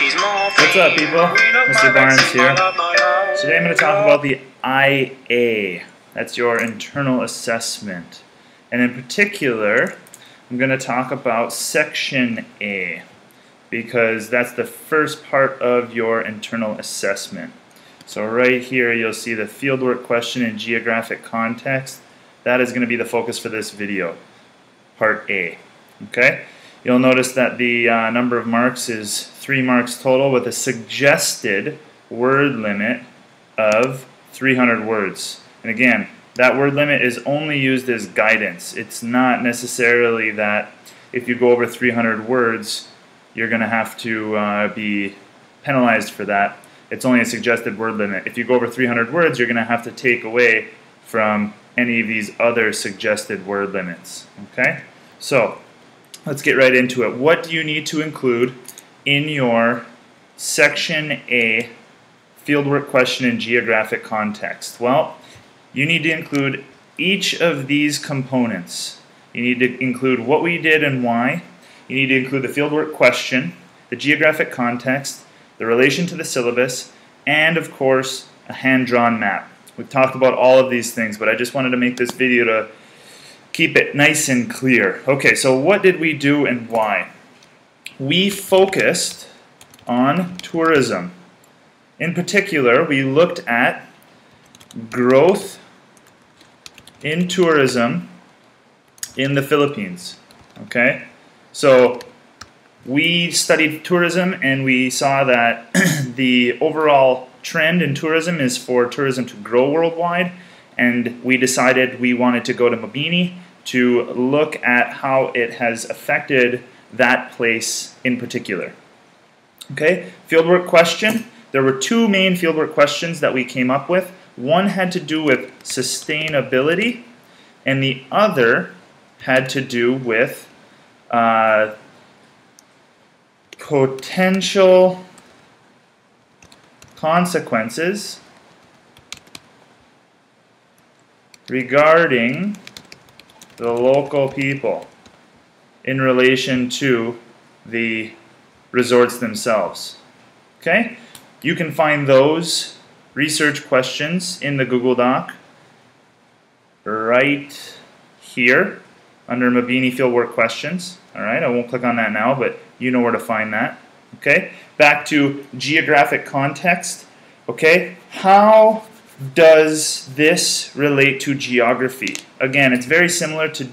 What's up, people? Mr. Barnes here. Today I'm going to talk about the IA. That's your internal assessment. And in particular, I'm going to talk about Section A because that's the first part of your internal assessment. So right here you'll see the fieldwork question in geographic context. That is going to be the focus for this video, part A. Okay? You'll notice that the uh, number of marks is three marks total with a suggested word limit of 300 words. And again, that word limit is only used as guidance. It's not necessarily that if you go over 300 words, you're going to have to uh, be penalized for that. It's only a suggested word limit. If you go over 300 words, you're going to have to take away from any of these other suggested word limits. Okay? So, let's get right into it. What do you need to include in your Section A fieldwork question in geographic context? Well, you need to include each of these components. You need to include what we did and why. You need to include the fieldwork question, the geographic context, the relation to the syllabus, and of course, a hand-drawn map. We've talked about all of these things, but I just wanted to make this video to keep it nice and clear. Okay, so what did we do and why? We focused on tourism. In particular, we looked at growth in tourism in the Philippines. Okay, so we studied tourism and we saw that the overall trend in tourism is for tourism to grow worldwide and we decided we wanted to go to Mabini to look at how it has affected that place in particular. Okay, fieldwork question. There were two main fieldwork questions that we came up with. One had to do with sustainability, and the other had to do with uh, potential consequences regarding the local people in relation to the resorts themselves. Okay? You can find those research questions in the Google Doc right here under Mabini Fieldwork Questions. Alright, I won't click on that now, but you know where to find that. Okay? Back to geographic context. Okay? How does this relate to geography? Again, it's very similar to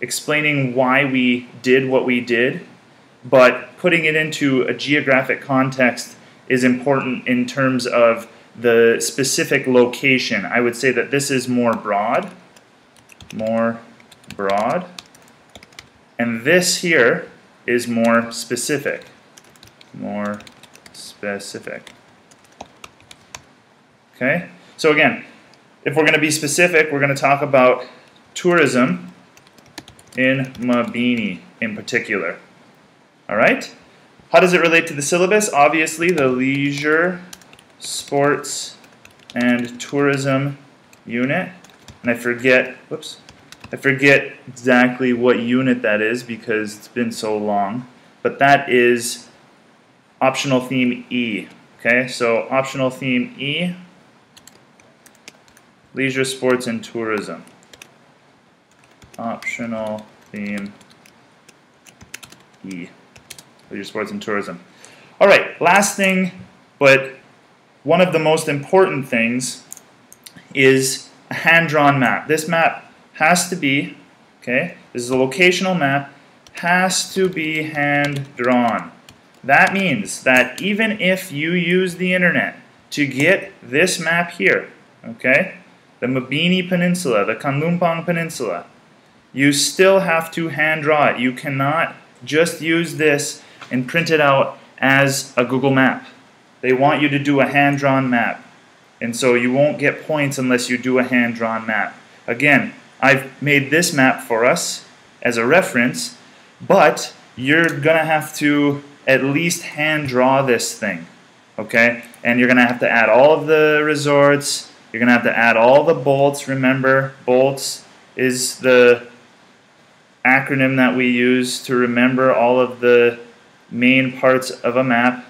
explaining why we did what we did, but putting it into a geographic context is important in terms of the specific location. I would say that this is more broad, more broad, and this here is more specific, more specific. Okay? So again, if we're going to be specific, we're going to talk about tourism in Mabini in particular. All right? How does it relate to the syllabus? Obviously, the leisure, sports, and tourism unit. And I forget, whoops, I forget exactly what unit that is because it's been so long. But that is optional theme E. Okay, so optional theme E leisure, sports, and tourism. Optional theme E, leisure, sports, and tourism. All right, last thing, but one of the most important things is a hand-drawn map. This map has to be, okay, this is a locational map, has to be hand-drawn. That means that even if you use the internet to get this map here, okay, the Mabini Peninsula, the Calumpang Peninsula, you still have to hand draw it. You cannot just use this and print it out as a Google map. They want you to do a hand-drawn map. And so you won't get points unless you do a hand-drawn map. Again, I've made this map for us as a reference, but you're going to have to at least hand draw this thing. Okay? And you're going to have to add all of the resorts, you're going to have to add all the bolts. Remember, bolts is the acronym that we use to remember all of the main parts of a map.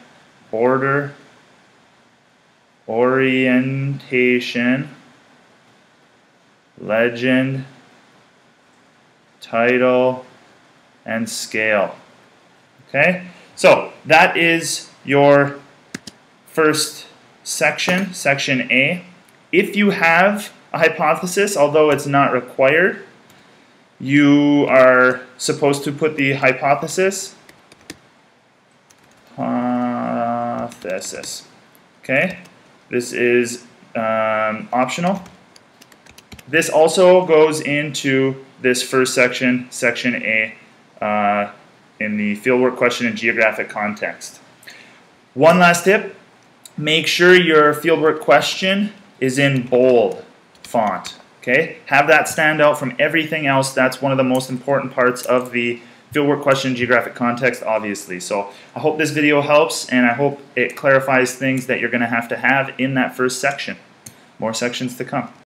Border, orientation, legend, title, and scale. Okay, so that is your first section, section A. If you have a hypothesis, although it's not required, you are supposed to put the hypothesis hypothesis. Okay, this is um, optional. This also goes into this first section, section A, uh, in the fieldwork question in geographic context. One last tip, make sure your fieldwork question is in bold font. Okay, have that stand out from everything else. That's one of the most important parts of the fieldwork question geographic context, obviously. So I hope this video helps, and I hope it clarifies things that you're going to have to have in that first section. More sections to come.